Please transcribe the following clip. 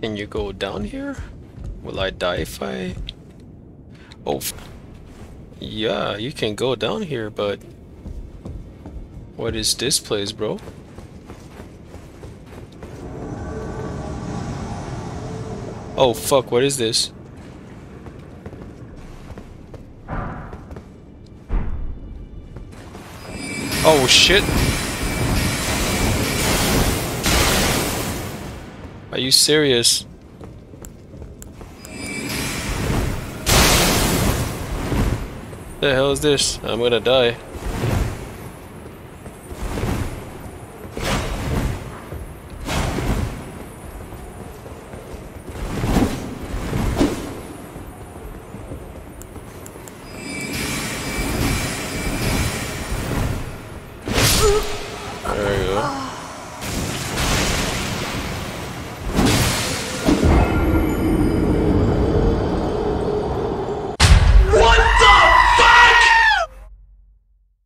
Can you go down here? Will I die if I... Oh, yeah, you can go down here, but... What is this place, bro? Oh, fuck, what is this? Oh, shit! Are you serious? The hell is this? I'm gonna die. There you go.